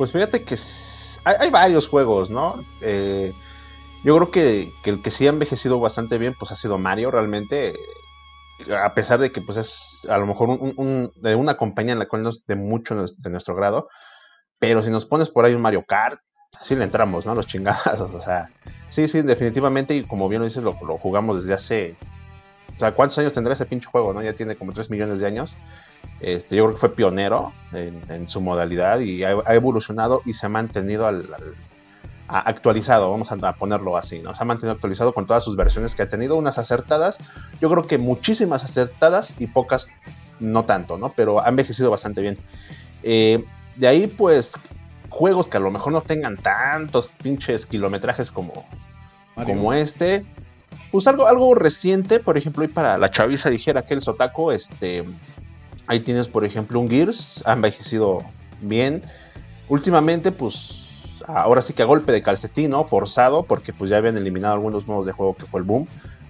Pues fíjate que hay, varios juegos, ¿no? Eh, yo creo que, el que sí ha envejecido bastante bien, pues ha sido Mario, realmente. A pesar de que pues es a lo mejor de una compañía en la cual no es de mucho de nuestro grado. Pero si nos pones por ahí un Mario Kart, así le entramos, ¿no? Los chingados. O sea, sí, sí, definitivamente. Y como bien lo dices, lo, lo jugamos desde hace. O sea, ¿cuántos años tendrá ese pinche juego, no? Ya tiene como 3 millones de años. Este, yo creo que fue pionero en, su modalidad y ha, evolucionado y se ha mantenido al, actualizado, vamos a, ponerlo así, ¿no? Se ha mantenido actualizado con todas sus versiones que ha tenido, unas acertadas, yo creo que muchísimas acertadas y pocas no tanto, ¿no? Pero ha envejecido bastante bien. Eh, de ahí, pues, juegos que a lo mejor no tengan tantos pinches kilometrajes como, como este. Pues algo, algo reciente, por ejemplo, y para la chaviza dijera que el Sotaco, este, Ahí tienes, por ejemplo, un Gears, ha envejecido bien. Últimamente, pues, ahora sí que a golpe de calcetín, ¿no? Forzado, porque pues ya habían eliminado algunos modos de juego que fue el boom,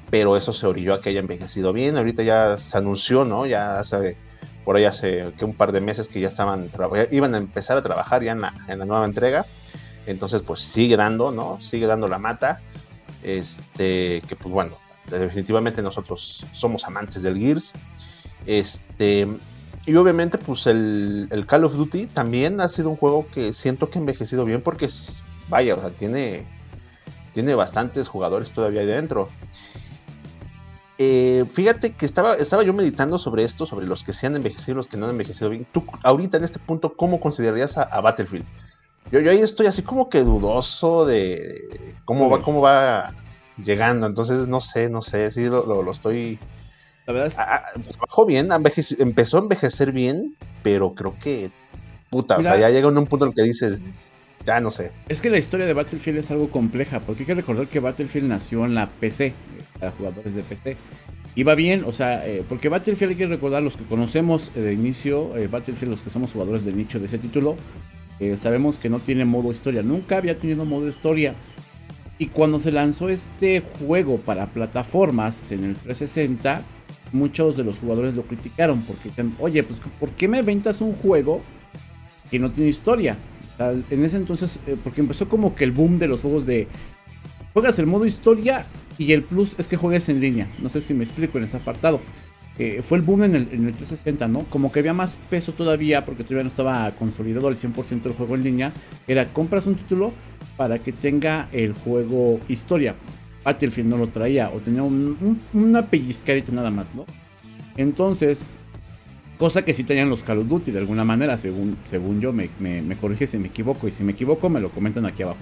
pero eso se orilló a que haya envejecido bien. Ahorita ya se anunció, ¿no? Ya hace, por ahí hace que un par de meses que ya estaban, iban a empezar a trabajar ya en la, en la nueva entrega. Entonces, pues sigue dando, ¿no? Sigue dando la mata. Este, que pues bueno, definitivamente nosotros somos amantes del Gears. Este, y obviamente, pues el, Call of Duty también ha sido un juego que siento que ha envejecido bien porque, vaya, o sea, tiene, tiene bastantes jugadores todavía ahí dentro. Eh, fíjate que estaba, estaba yo meditando sobre esto, sobre los que se han envejecido y los que no han envejecido bien. Tú, ahorita en este punto, ¿cómo considerarías a, Battlefield? Yo, yo, ahí estoy así como que dudoso de cómo va, cómo va llegando. Entonces, no sé, no sé, sí lo estoy la verdad es que... Ah, trabajó bien, empezó a envejecer bien, pero creo que, puta, o sea, ya llega un punto en el que dices, ya no sé. Es que la historia de Battlefield es algo compleja, porque hay que recordar que Battlefield nació en la PC, para jugadores de PC. Iba bien, o sea, eh, porque Battlefield hay que recordar, los que conocemos de inicio, eh, Battlefield, los que somos jugadores de nicho de ese título, eh, sabemos que no tiene modo historia, nunca había tenido modo historia. Y cuando se lanzó este juego para plataformas en el 360, muchos de los jugadores lo criticaron porque dicen, oye, pues ¿por qué me ventas un juego que no tiene historia? en ese entonces, eh, porque empezó como que el boom de los juegos de juegas el modo historia y el plus es que juegues en línea. No sé si me explico en ese apartado. Eh, fue el boom en el, en el 360, ¿no? Como que había más peso todavía porque todavía no estaba consolidado al 100% el juego en línea. Era compras un título para que tenga el juego historia. Battlefield no lo traía o tenía una pellizcadita nada más, ¿no? Entonces, cosa que sí tenían los Call of Duty de alguna manera, según, según yo, me, me, corrige si me equivoco y si me equivoco me lo comentan aquí abajo.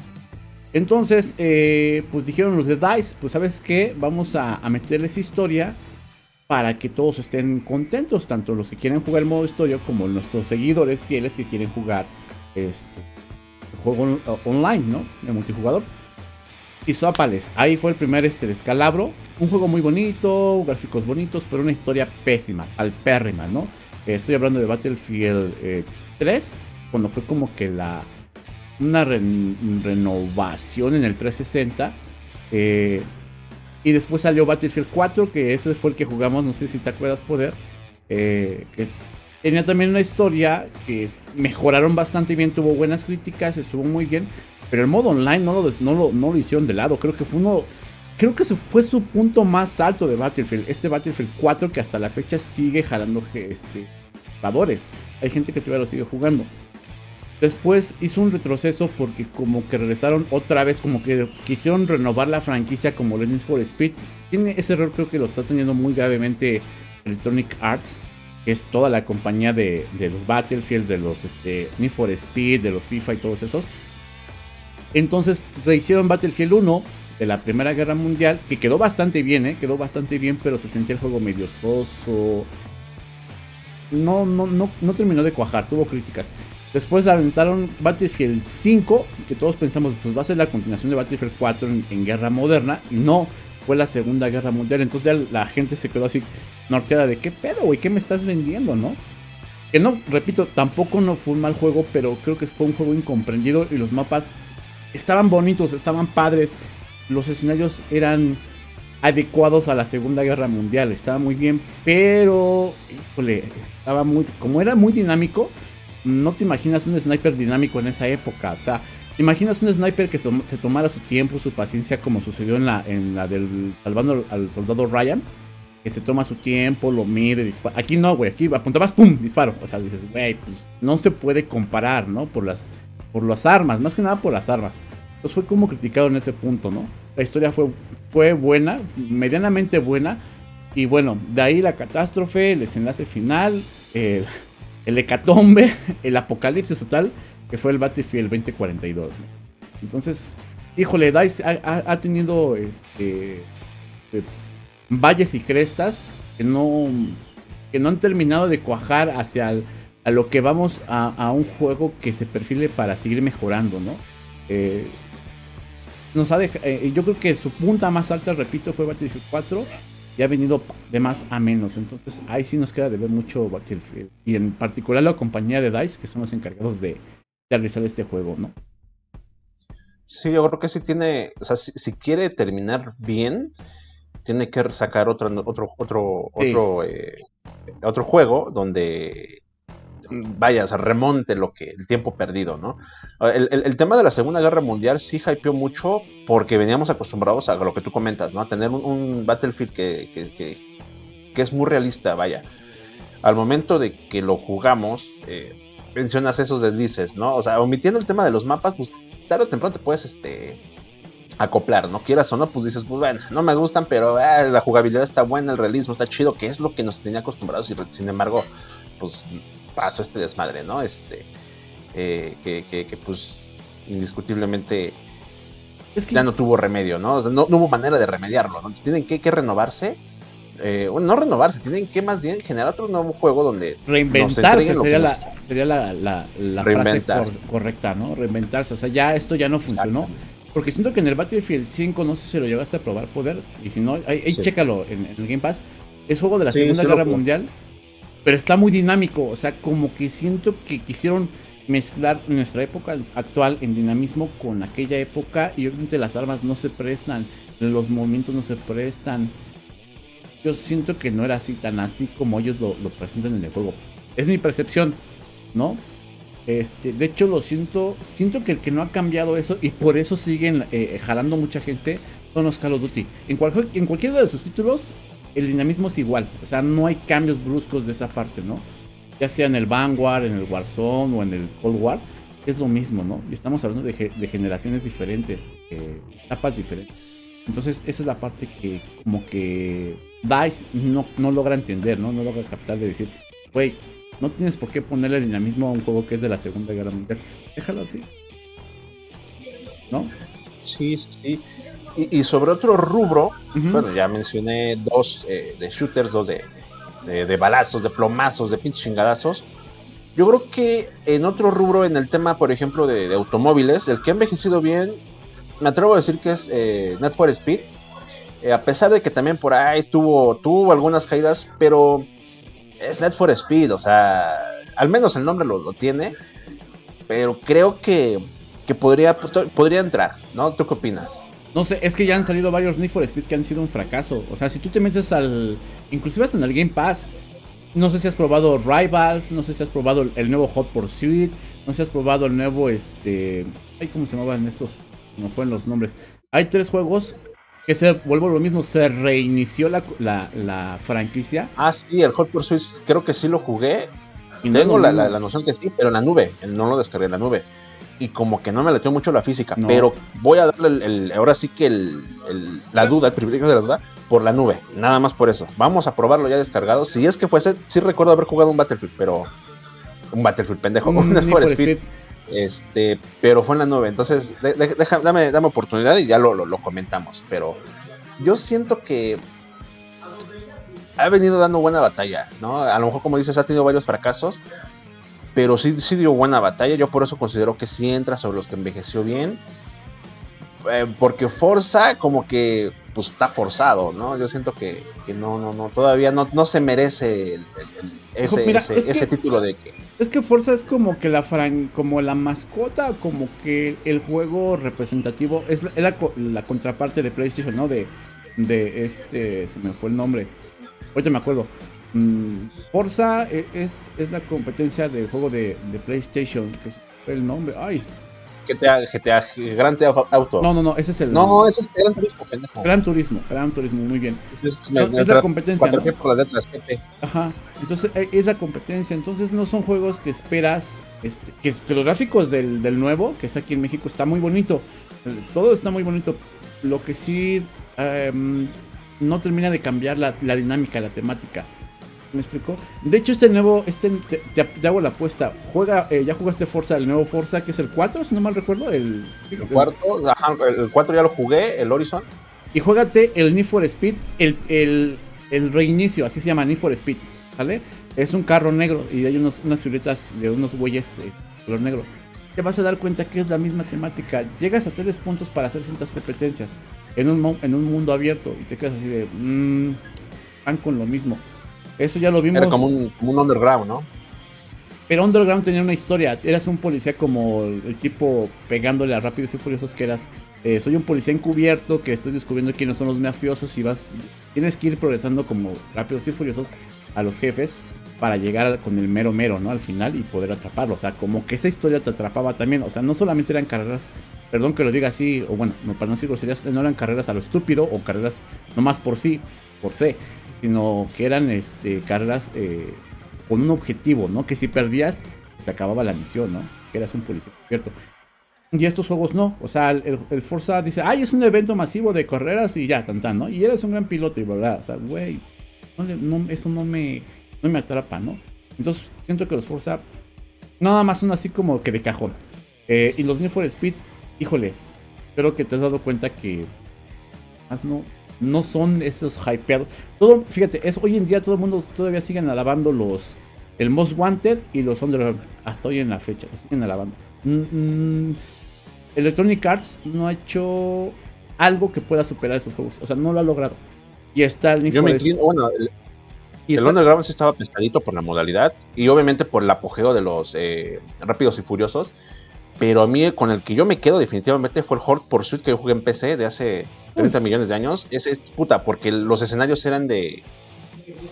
Entonces, eh, pues dijeron los de DICE, pues sabes qué, vamos a, a, meterles historia para que todos estén contentos, tanto los que quieren jugar el modo historia como nuestros seguidores fieles que quieren jugar este juego online, ¿no? De multijugador y Zópales. Ahí fue el primer este, descalabro. Un juego muy bonito, gráficos bonitos, pero una historia pésima, al pérrima, ¿no? Eh, estoy hablando de Battlefield 3, eh, cuando fue como que la una renovación en el 360. Eh, y después salió Battlefield 4, que ese fue el que jugamos, no sé si te acuerdas, Poder. que tenía también una historia que mejoraron bastante bien, tuvo buenas críticas, estuvo muy bien. Pero el modo online no lo, no no lo hicieron de lado. Creo que fue uno. Creo que fue su punto más alto de Battlefield. Este Battlefield 4 que hasta la fecha sigue jalando este, jugadores. Hay gente que todavía lo sigue jugando. Después hizo un retroceso porque como que regresaron otra vez, como que quisieron renovar la franquicia como Need for Speed. Tiene ese error creo que lo está teniendo muy gravemente Electronic Arts, que es toda la compañía de, los Battlefield, de los este, Need for Speed, de los FIFA y todos esos entonces rehicieron Battlefield 1 de la Primera Guerra Mundial, que quedó bastante bien, ¿eh? quedó bastante bien, pero se sentía el juego medio soso. No, no, no, terminó de cuajar, tuvo críticas. Después aventaron Battlefield 5, que todos pensamos, pues va a ser la continuación de Battlefield 4 en, Guerra Moderna, y no, fue la Segunda Guerra Mundial. Entonces ya la gente se quedó así norteada de qué pedo, güey, qué me estás vendiendo, ¿no? Que no, repito, tampoco no fue un mal juego, pero creo que fue un juego incomprendido y los mapas estaban bonitos, estaban padres. Los escenarios eran adecuados a la Segunda Guerra Mundial. Estaba muy bien, pero, híjole, estaba muy, como era muy dinámico, no te imaginas un sniper dinámico en esa época. O sea, imaginas un sniper que se tomara su tiempo, su paciencia, como sucedió en la, en la del Salvando al Soldado Ryan, que se toma su tiempo, lo mide, dispara. Aquí no, güey, aquí apuntabas, ¡pum! Disparo. O sea, dices, güey, pues no se puede comparar, ¿no? Por las, por las armas, más que nada por las armas. Entonces fue como criticado en ese punto, ¿no? La historia fue, fue buena, medianamente buena. Y bueno, de ahí la catástrofe, el desenlace final, el, el hecatombe, el apocalipsis total, que fue el Battlefield 2042. Entonces, híjole, DICE ha, tenido este, eh, valles y crestas que no, que no han terminado de cuajar hacia a lo que vamos a, un juego que se perfile para seguir mejorando, ¿no? Eh, nos ha eh, yo creo que su punta más alta, repito, fue Battlefield 4 y ha venido de más a menos. Entonces ahí sí nos queda de ver mucho Battlefield. Y en particular la compañía de DICE, que son los encargados de, realizar este juego, ¿no? Sí, yo creo que sí tiene, o sea, si, quiere terminar bien, tiene que sacar otro, otro, otro, otro, eh, otro juego donde vaya, o remonte lo que, el tiempo perdido, ¿no? El, tema de la Segunda Guerra Mundial sí hypeó mucho porque veníamos acostumbrados a lo que tú comentas, ¿no? A tener un, Battlefield que, que, es muy realista, vaya. Al momento de que lo jugamos, eh, mencionas esos deslices, ¿no? O sea, omitiendo el tema de los mapas, pues tarde o temprano te puedes, este, acoplar, ¿no? Quieras o no, pues dices, pues bueno, no me gustan, pero ah, la jugabilidad está buena, el realismo está chido, que es lo que nos tenía acostumbrados y sin embargo, pues pasó este desmadre, ¿no? Este, eh, que, que, pues indiscutiblemente ya no tuvo remedio, ¿no? no, hubo manera de remediarlo, ¿no? Entonces tienen que, renovarse. Eh, bueno, no renovarse, tienen que más bien generar otro nuevo juego donde reinventarse sería, la, sería la, la, frase correcta, ¿no? Reinventarse, o sea, ya esto ya no funcionó. Porque siento que en el Battlefield 5 no sé si lo llegaste a probar poder, y si no, ahí, chécalo en, el Game Pass. Es juego de la Segunda Guerra Mundial pero está muy dinámico, o sea, como que siento que quisieron mezclar nuestra época actual en dinamismo con aquella época y obviamente las armas no se prestan, los movimientos no se prestan. Yo siento que no era así tan así como ellos lo, presentan en el juego. Es mi percepción, ¿no? Este, de hecho lo siento, siento que el que no ha cambiado eso y por eso siguen eh, jalando mucha gente son los Call of Duty. En, en cualquiera de sus títulos el dinamismo es igual. O sea, no hay cambios bruscos de esa parte, ¿no? Ya sea en el Vanguard, en el Warzone o en el Cold War, es lo mismo, ¿no? Y estamos hablando de, generaciones diferentes, eh, etapas diferentes. Entonces, esa es la parte que como que DICE no, no logra entender, ¿no? No logra captar de decir, güey, no tienes por qué ponerle dinamismo a un juego que es de la Segunda Guerra Mundial. Déjalo así. ¿No? Sí, sí. Y, sobre otro rubro, bueno, ya mencioné dos eh, de shooters, dos de, de, balazos, de plomazos, de pinches chingadazos. Yo creo que en otro rubro, en el tema, por ejemplo, de, automóviles, el que ha envejecido bien, me atrevo a decir que es eh, Net for Speed. Eh, a pesar de que también por ahí tuvo, tuvo algunas caídas, pero es Net for Speed, o sea, al menos el nombre lo, tiene. Pero creo que, que podría, podría entrar, ¿no? ¿Tú qué opinas? No sé, es que ya han salido varios Need for Speed que han sido un fracaso. O sea, si tú te metes al. Inclusive hasta en el Game Pass. No sé si has probado Rivals, no sé si has probado el nuevo Hot Pursuit, no sé si has probado el nuevo este. Ay, ¿cómo se llamaban estos? No fueron los nombres. Hay tres juegos que se vuelvo lo mismo, se reinició la, la, franquicia. Ah, sí, el Hot Pursuit creo que sí lo jugué. Y Tengo la, la, noción que sí, pero en la nube, no lo descargué en la nube y como que no me latió mucho la física, pero voy a darle el, ahora sí que el, la duda, el privilegio de la duda, por la nube, nada más por eso. Vamos a probarlo ya descargado. Si es que fuese, sí recuerdo haber jugado un Battlefield, pero un Battlefield pendejo, un, Speed, este, pero fue en la nube. Entonces, dame, dame oportunidad y ya lo, lo comentamos. Pero yo siento que ha venido dando buena batalla, ¿no? A lo mejor, como dices, ha tenido varios fracasos, pero sí, sí dio buena batalla. Yo por eso considero que sí entra sobre los que envejeció bien. Eh, porque Forza como que pues está forzado, ¿no? Yo siento que, no, no, no, todavía no, no se merece ese, ese, título de Es que Forza es como que la como la mascota, como que el juego representativo, es, la, la, contraparte de PlayStation, ¿no? De, de este, se me fue el nombre, ahorita me acuerdo, Forza e, es, es la competencia del juego de, de PlayStation, que es el nombre. Ay, GTA, GTA, Gran Auto. No, no, no, ese es el. No, ese es Gran Turismo, pendejo. Gran Turismo, Gran Turismo, muy bien. Es, la competencia. ¿no? por las letras, Ajá, entonces e, es la competencia. Entonces no son juegos que esperas. Este, que, los gráficos del, del, nuevo, que está aquí en México, está muy bonito. Todo está muy bonito. Lo que sí em, no termina de cambiar la, la dinámica, la temática. ¿Me explicó? De hecho, este nuevo, este, te, hago la apuesta. Juega, eh, ya jugaste Forza, el nuevo Forza, que es el 4, si no mal recuerdo. El, el cuarto, el 4 ya lo jugué, el Horizon. Y juégate el Need for Speed, el, el, el reinicio, así se llama Need for Speed, ¿vale? Es un carro negro y hay unos, unas figuritas de unos bueyes eh, color negro. Te vas a dar cuenta que es la misma temática. Llegas a tres puntos para hacer ciertas competencias en un, en un mundo abierto y te quedas así de. Mmm, van con lo mismo. Eso ya lo vimos. Era como un, underground, ¿no? Pero Underground tenía una historia. Eras un policía como el tipo pegándole a rápidos y furiosos que eras. Eh, soy un policía encubierto que estoy descubriendo quiénes son los mafiosos y vas. Tienes que ir progresando como rápidos y furiosos a los jefes para llegar con el mero mero, ¿no? Al final y poder atraparlo. O sea, como que esa historia te atrapaba también. O sea, no solamente eran carreras, perdón que lo diga así, o bueno, no, para no decir groserías, no eran carreras a lo estúpido o carreras nomás por sí, por sí sino que eran este, carreras eh, con un objetivo, ¿no? Que si perdías, se acababa la misión, ¿no? Que eras un policía, ¿cierto? Y estos juegos no, o sea, el, Forza dice, ay, es un evento masivo de carreras y ya, tan, ¿no? Y eres un gran piloto y verdad, o sea, güey, eso no me, no me atrapa, ¿no? Entonces siento que los Forza nada más son así como que de cajón. Eh, y los Need for Speed, híjole, espero que te has dado cuenta que más no, no son esos hypeados. Todo, fíjate, es hoy en día todo el mundo todavía siguen alabando los el Most Wanted y los Underground. Hasta hoy en la fecha, los siguen alabando. Mm, mm, Electronic Arts no ha hecho algo que pueda superar esos juegos. O sea, no lo ha logrado. Y está el Yo me entiendo, bueno, el, el Underground sí estaba pesadito por la modalidad y obviamente por el apogeo de los eh, Rápidos y Furiosos. Pero a mí, con el que yo me quedo definitivamente fue el Horde Pursuit que yo jugué en PC de hace 30 millones de años, es, es puta, porque los escenarios eran de,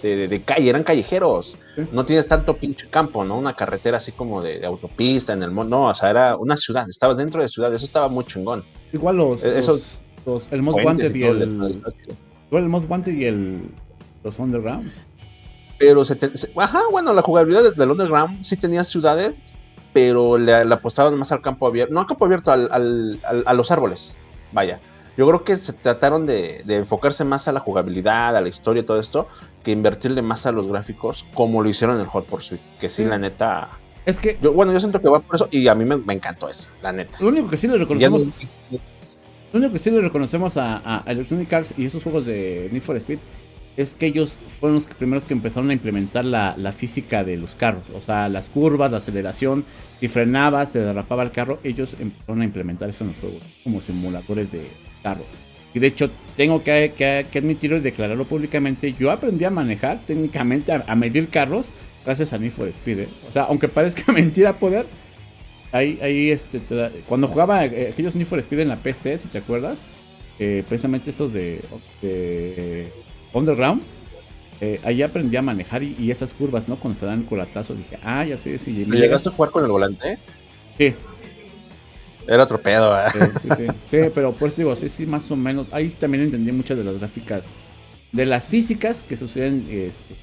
de, calle, eran callejeros. No tienes tanto pinche campo, ¿no? Una carretera así como de, autopista en el mundo. No, o sea, era una ciudad, estabas dentro de ciudad, eso estaba muy chingón. Igual los, e, Esos, el Most Wanted y, el, igual el Most Wanted y el los Underground. Pero se, ajá, bueno, la jugabilidad del Underground sí tenía ciudades, pero le, apostaban más al campo abierto, no al campo abierto, al, a los árboles. Vaya. Yo creo que se trataron de, enfocarse más a la jugabilidad, a la historia todo esto, que invertirle más a los gráficos, como lo hicieron en el Hot Pursuit. Que sí, la neta. Es que. Yo, bueno, yo siento que va por eso y a mí me, encantó eso, la neta. Lo único que sí le reconocemos. Lo único que sí le reconocemos a, Electronic Arts y esos juegos de Need for Speed es que ellos fueron los primeros que empezaron a implementar la, la, física de los carros. O sea, las curvas, la aceleración. Si frenaba, se derrapaba el carro. Ellos empezaron a implementar eso en los juegos. Como simuladores de, y de hecho, tengo que, admitirlo y declararlo públicamente. Yo aprendí a manejar técnicamente, a, medir carros, gracias a Need for Speed. ¿eh? O sea, aunque parezca mentira poder, ahí, ahí este, cuando jugaba eh, aquellos Need for Speed en la PC, si te acuerdas, eh, precisamente estos de, Underground, ahí aprendí a manejar y, esas curvas, ¿no? Cuando se dan el colatazo, dije, ah, ya sé, si... ¿Me llegaste a jugar con el volante? Sí. Era otro pedo, sí, sí, sí, sí, pero pues digo, sí, sí, más o menos. Ahí también entendí muchas de las gráficas, de las físicas que suceden este,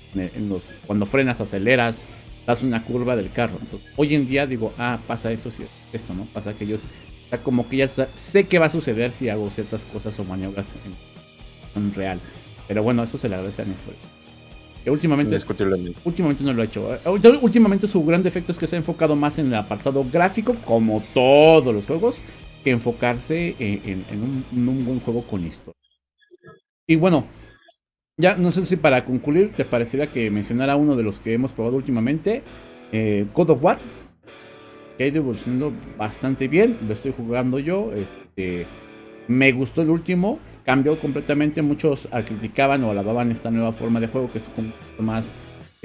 cuando frenas, aceleras, das una curva del carro. Entonces, hoy en día digo, ah, pasa esto, sí, esto, ¿no? Pasa que yo, como que ya sé qué va a suceder si hago ciertas cosas o maniobras en, real. Pero bueno, eso se le agradece a últimamente, últimamente no lo ha hecho. Eh, últimamente su gran defecto es que se ha enfocado más en el apartado gráfico, como todos los juegos, que enfocarse en, un, buen juego con historia. Y bueno, ya no sé si para concluir te parecería que mencionara uno de los que hemos probado últimamente, eh, God of War, que ha ido evolucionando bastante bien, lo estoy jugando yo, este, me gustó el último, cambió completamente. Muchos criticaban o alababan esta nueva forma de juego que es un poco más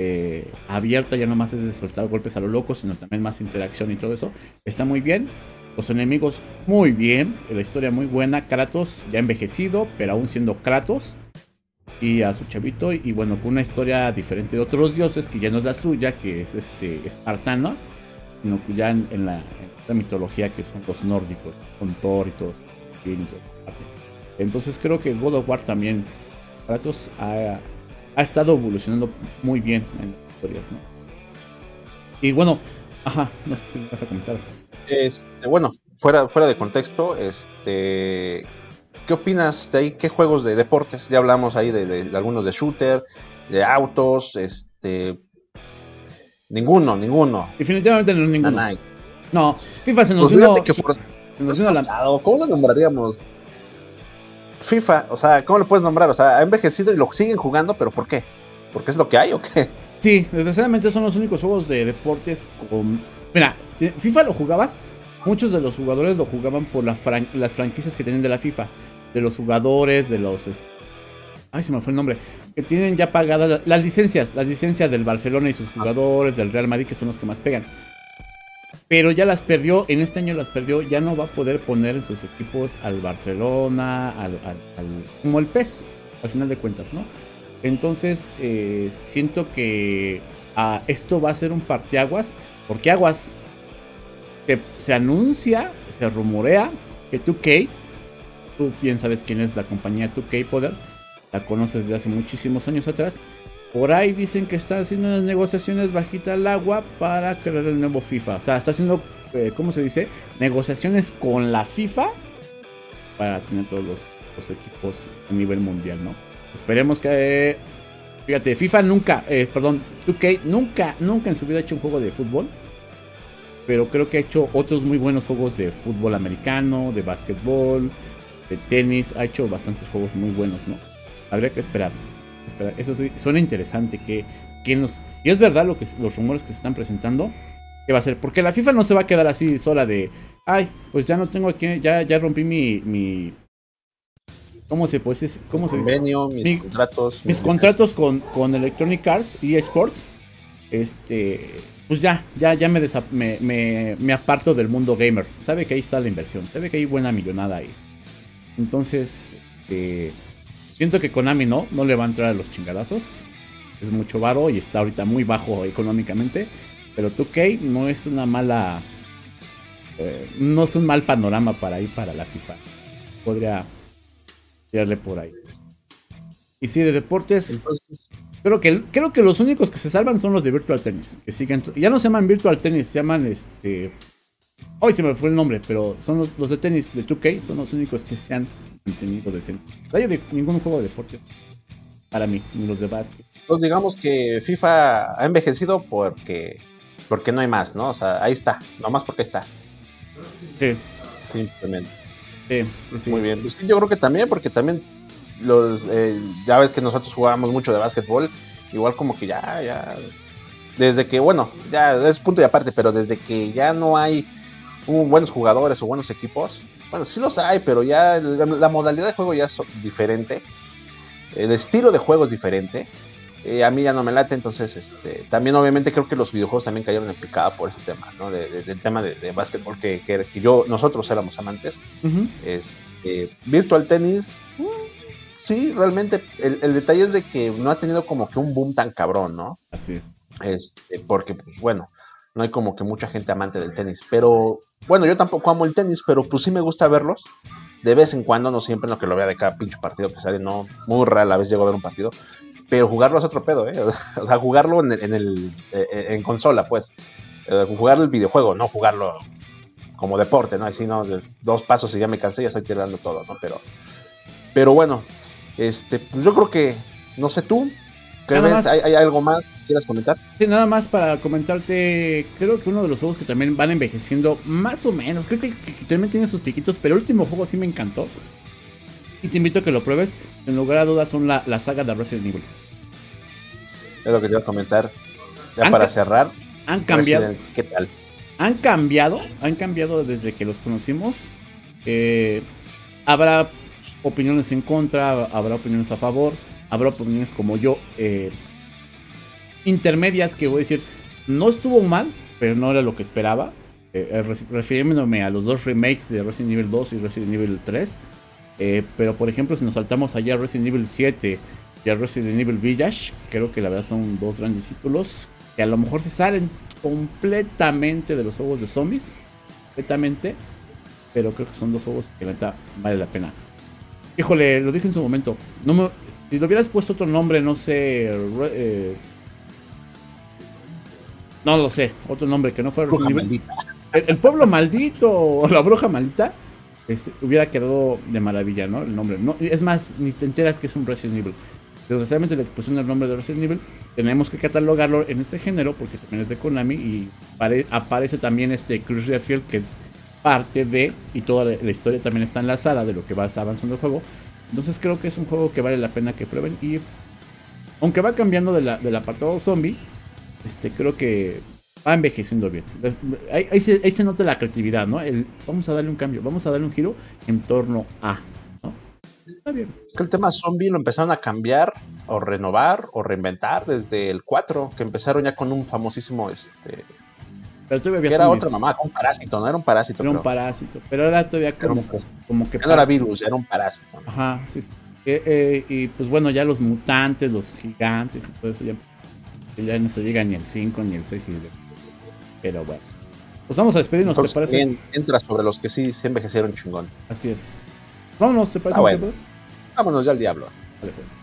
eh, abierta, ya no más es de soltar golpes a lo loco, sino también más interacción y todo eso. Está muy bien. Los enemigos muy bien, la historia muy buena. Kratos ya envejecido, pero aún siendo Kratos. y a su chavito y, bueno, con una historia diferente de otros dioses que ya no es la suya, que es este espartano, sino que ya en, la, mitología que son los nórdicos, con Thor y todo. Entonces creo que God of War también para todos ha, ha estado evolucionando muy bien en las historias, ¿no? Y bueno, ajá, no sé si vas a comentar. Este, bueno, fuera, fuera de contexto, este ¿Qué opinas de ahí? ¿Qué juegos de deportes? Ya hablamos ahí de, algunos de shooter, de autos, este. Ninguno, ninguno. Definitivamente no ninguno. No, FIFA se nos pues Que ¿Cómo lo nombraríamos? FIFA, o sea, ¿cómo lo puedes nombrar? O sea, ha envejecido y lo siguen jugando, pero ¿por qué? ¿Porque es lo que hay o qué? Sí, desgraciadamente son los únicos juegos de deportes con. Mira, FIFA lo jugabas, muchos de los jugadores lo jugaban por las franquicias que tienen de la FIFA de los jugadores, de los... Ay, se me fue el nombre. Que tienen ya pagadas las licencias, las licencias del Barcelona y sus jugadores, del Real Madrid, que son los que más pegan. Pero ya las perdió, en este año las perdió, ya no va a poder poner en sus equipos al Barcelona, al, como el PES, al final de cuentas, ¿no? Entonces, eh, siento que ah, esto va a ser un parteaguas, porque Aguas se, anuncia, se rumorea que 2K Tú bien sabes quién es la compañía 2K Poder. La conoces de hace muchísimos años atrás. Por ahí dicen que está haciendo unas negociaciones bajita al agua para crear el nuevo FIFA. O sea, está haciendo, eh, ¿cómo se dice? Negociaciones con la FIFA para tener todos los, equipos a nivel mundial, ¿no? Esperemos que... fíjate, FIFA nunca, eh, perdón, 2K nunca, nunca en su vida ha hecho un juego de fútbol. Pero creo que ha hecho otros muy buenos juegos de fútbol americano, de básquetbol, de tenis, ha hecho bastantes juegos muy buenos, ¿no? Habría que esperar. Eso sí, suena interesante que, que si es verdad lo que los rumores que se están presentando, ¿qué va a ser? Porque la FIFA no se va a quedar así sola de, ay, pues ya no tengo aquí, ya, ya rompí mi, mi ¿Cómo se pues cómo se convenio, mis contratos, mis, contratos con, con Electronic Arts y Sports. Este, pues ya, ya, ya me, me, me, aparto del mundo gamer. Sabe que ahí está la inversión, sabe que hay buena millonada ahí. Entonces, eh, siento que Konami no, no le va a entrar a los chingadazos. Es mucho varo y está ahorita muy bajo económicamente. Pero 2K no es una mala. Eh, no es un mal panorama para ir para la FIFA. Podría tirarle por ahí. Y sí, de deportes. creo que, creo que los únicos que se salvan son los de Virtual Tennis. Que siguen. Ya no se llaman Virtual Tennis, se llaman este. Hoy se me fue el nombre, pero son los, de tenis de 2K, son los únicos que se han mantenido decentes. No hay de ningún juego de deporte para mí, ni los de básquet. Pues digamos que FIFA ha envejecido porque porque no hay más, ¿no? O sea, ahí está, nomás porque está. Sí. Simplemente. Sí, sí. Muy bien. Pues yo creo que también, porque también los eh, ya ves que nosotros jugábamos mucho de básquetbol, igual como que ya, ya. Desde que, bueno, ya es punto y aparte, pero desde que ya no hay buenos jugadores o buenos equipos. Bueno, sí los hay, pero ya la, modalidad de juego ya es diferente. El estilo de juego es diferente. Eh, a mí ya no me late, entonces este, también obviamente creo que los videojuegos también cayeron en picada por ese tema, ¿no? del tema de, de básquetbol que, que, yo, nosotros éramos amantes. este, Virtual Tennis, mm, sí, realmente el, el, detalle es de que no ha tenido como que un boom tan cabrón, ¿no? Así es. Este, porque, pues, bueno, no hay como que mucha gente amante del tenis, pero bueno, yo tampoco amo el tenis, pero pues sí me gusta verlos. De vez en cuando, no siempre en lo que lo vea de cada pinche partido que sale, no, muy rara vez llego a ver un partido. Pero jugarlo es otro pedo, ¿eh? O sea, jugarlo en, el, eh, eh, en consola, pues. Eh, jugar el videojuego, no jugarlo como deporte, ¿no? Así, ¿no? Dos pasos y ya me cansé, ya estoy tirando todo, ¿no? Pero, pero bueno, este, pues yo creo que, no sé tú, ¿qué ves? ¿Hay, algo más quieras comentar? Sí, nada más para comentarte, creo que uno de los juegos que también van envejeciendo más o menos, creo que, también tiene sus piquitos, pero el último juego sí me encantó. Y te invito a que lo pruebes. En lugar a dudas son la, saga de Resident Evil. Es lo que te iba a comentar. Ya para cerrar. Han cambiado. ¿Qué tal? Han cambiado, han cambiado desde que los conocimos. Eh, habrá opiniones en contra, habrá opiniones a favor, habrá opiniones como yo. Eh, intermedias que voy a decir, no estuvo mal, pero no era lo que esperaba. Eh, eh, refiriéndome a los dos remakes de Resident Evil 2 y Resident Evil 3. Eh, pero por ejemplo, si nos saltamos allá a Resident Evil 7 y el Resident Evil Village. Creo que la verdad son dos grandes títulos que a lo mejor se salen completamente de los juegos de zombies. Completamente. Pero creo que son dos juegos que la verdad vale la pena. Híjole, lo dije en su momento. No me, si le hubieras puesto otro nombre, no sé. Eh, no lo sé, otro nombre que no fuera Resident El, pueblo maldito o la bruja maldita este, hubiera quedado de maravilla, ¿no? El nombre. No, es más, ni te enteras que es un Resident Evil. Desgraciadamente le pusieron el nombre de Resident Evil. Tenemos que catalogarlo en este género porque también es de Konami y aparece también este Chris Redfield que es parte de y toda la, historia también está en la sala de lo que va avanzando el juego. Entonces creo que es un juego que vale la pena que prueben. Y aunque va cambiando de la, del apartado zombie, este, creo que va envejeciendo bien. Ahí, se, nota la creatividad, ¿no? El, vamos a darle un cambio, vamos a darle un giro en torno a. ¿no? Está bien. Es que el tema zombie lo empezaron a cambiar o renovar o reinventar desde el 4, que empezaron ya con un famosísimo este, pero todavía era otra mamá, un parásito, no era un parásito. Era un parásito, pero era todavía como, como que. no era virus, era un parásito. Ajá, sí. Eh, eh, y pues bueno, ya los mutantes, los gigantes y todo eso ya, ya no se llega ni el 5 ni el 6. Pero bueno. Pues vamos a despedirnos, ¿te parece? entra sobre los que sí se envejecieron chingón. Así es. Vámonos, ¿te parece? Ah, bueno. Vámonos ya al diablo. Vale, pues.